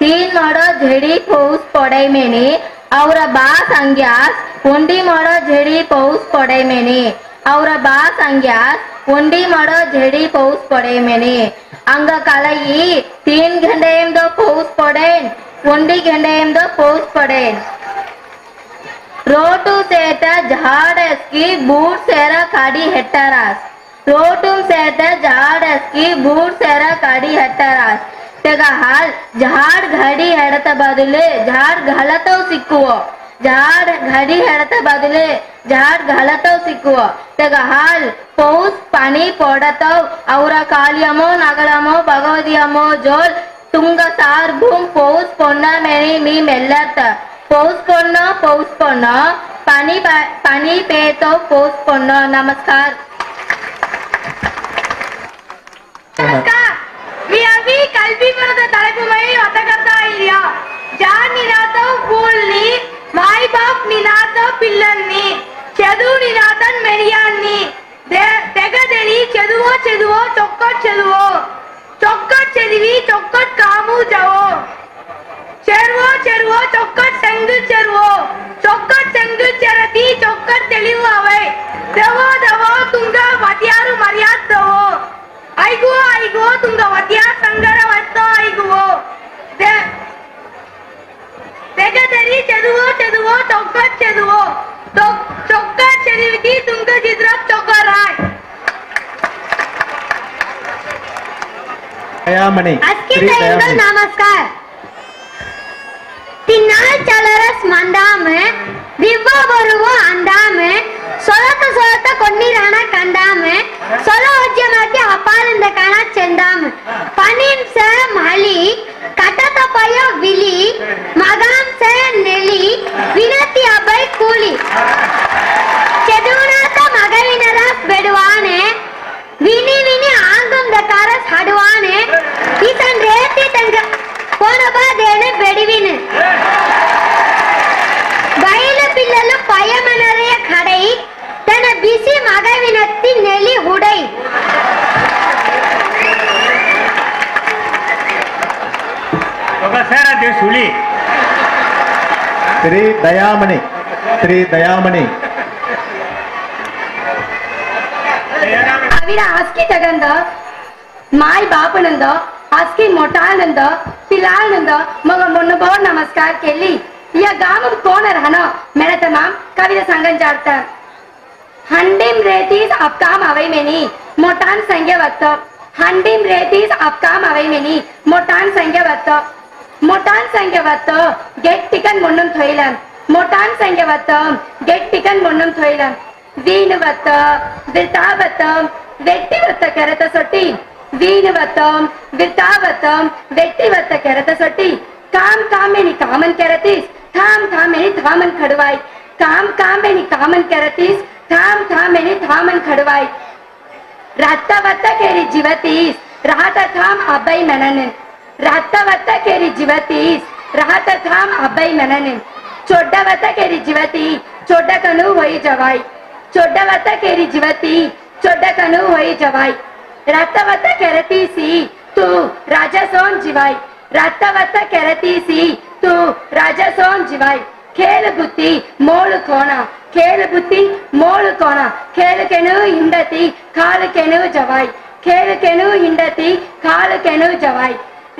ತೀನ್ ಮಾಡೋ ಝೆಡಿ ಪೌಸ್ ಪೊಡೈ ಮೇನೆ ಅವರ ಬಾಸ್ ಅಂಗ್ಯಾಸ್ ಉಂಡಿ ಮಾಡೋ ಝೆಡಿ ಪೌಸ್ ಪೊಡೈ ಮೇನೆ ಅವರ ಬಾಸ್ ಅಂಗ್ಯಾಸ್ ಉಂಡಿ ಮಾಡೋ ಝೆಡಿ ಪೌಸ್ ಪೊಡೈ ಮೇನೆ ಅಂಗ ಕಲಯಿ ತೀನ್ ಘಂಟೆ ಎಂದೋ ಪೌಸ್ ಪೊಡೇನ್ ಉಂಡಿ ಘಂಟೆ ಎಂದೋ ಪೌಸ್ ಪೊಡೇನ್ ರೋಟು ಸೇತ ಜಾಡಸ್ಕಿ ಬೂಟ್ ಸೇರ ಕಾಡಿ ಹೆಟ್ಟರಾಸ್ ರೋಟು ಸೇತ ಜಾಡಸ್ಕಿ ಬೂಟ್ ಸೇರ ಕಾಡಿ ಹೆಟ್ಟರಾಸ್ झाड़ घड़ी हड़ते बदले झाड़ गलत झाड़ घड़ी हड़ते बदले झाड़ गलत हाल पौष पानी पड़ता और नगलमो भगवतीमो जोल तुंग सार भूम पौष पोना मेरी मी मेलत पौष पोना पौष पोना पानी पानी पे तो पौष पोना नमस्कार నినాతో పిల్లల్ని చదువు నినాథన్ మెరియాన్ని తెగదెరి చదువో చదువో చొక్కట్ చదువో చదువో చదువో చొక్కట్ చదువో చొక్- చొక్కట్ చదివికి తుంగ చిత్ర చొక్కరాయ్ దయామణి అస్కి శ్రీ తయంగల్ దయామణి నమస్కార్ తిన్నాల్ చలరస్ మందామె దివ్వ బరువు అందామె ಪ್ರಕಾರ ಸಾಡುವಾನೆ ಈತನ್ ರೇತಿ ತಂಗ ಕೊನಬ ದೇನೆ ಬೆಡಿವಿನ ಬಯಲ ಪಿಲ್ಲಲು ಪಯಮನರೆಯ ಕಡೈ ತನ್ನ ಬಿಸಿ ಮಗವಿನತ್ತಿ ನೆಲಿ ಹುಡೈ ಸುಳಿ ಶ್ರೀ ದಯಾಮಣಿ ಶ್ರೀ ದಯಾಮಣಿ ಅವಿರ ಆಸ್ಕಿ ತಗಂದ माय बाप नंद आसकी मोठा नंद पिलाळ नंद मग मुन्नभोर नमस्कार केली. या गामम कोण राहणं? मेरा तमाम कविता संघन जाडतं. हंडीम रेतीस अपकाम अवै मेनी मोटान संख्या वाचत हंडीम रेतीस अपकाम अवै मेनी मोटान संख्या वाचत मोटान संख्या वाचत गेट टिकन म्हणून थोयलं मोटान संख्या वाचत गेट टिकन म्हणून थोयलं वीण वाचत विता वाचत व्यक्ती वाचत करत सोटी काम कामेनी कामन करतीस थांब थांबेनी थामन खडवाय काम कामेनी कामन करतीस थांब थांबेनी थामन खडवाय राहता वत्ता केरी जीवतीस, राहता थांब अब्बाई मनने राहता वत्ता केरी जीवतीस, राहता थांब अब्बाई मनने चोड्डा वत्ता केरी जीवती चोड्डा कनु होई जवाई। चोड्डा वत्ता केरी जीवती चोड्डा कनु होई जवाई। ரத்தவத்த கெரதீசி தூ ரஜசோன் ஜிவாய். ரத்தவத்த கெரதீசி தூ ரஜசோன் ஜிவாய். கேளு புத்தி மோளு கோணா. கேளு புத்தி மோளு கோணா. கேளு கெனு இண்டத்தி காலு கெனு ஜவாய். கேளு கெனு இண்டத்தி காலு கெனு ஜவாய்.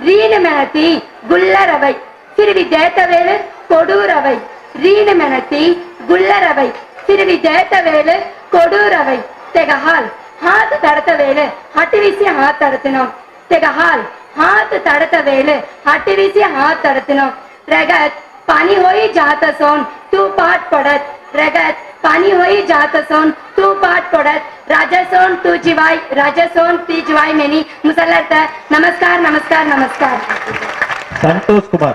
ரீனு மெனத்தி குல்லரவை சிறுவி தேத்தவேலு கொடூரவை. ரீனு மெனத்தி குல்லரவை சிறுவி தேத்தவேலு கொடூரவை. தெகஹால். ಸಿರಿವಿ ದೇತವೇಲು ಕೊಡೂರವೈ ತೆಗ ಹಾಲ್ ಹಾತ್ ತಡತ ವೇಳೆ ಹಟಿವಿಸಿ ಹಾತ್ ತಡತಿನೋ ತೆಗ ಹಾಲ್ हात तडत वेळ हाटीविसी हात तडतनो रगत पाणी होई जात सोन तू पाठ पडत रगत पाणी होई जात सोन तू पाठ पडत राजसोन तू जिवाय राजसोन ती जिवाय मेनी मुसलत नमस्कार नमस्कार नमस्कार संतोष कुमार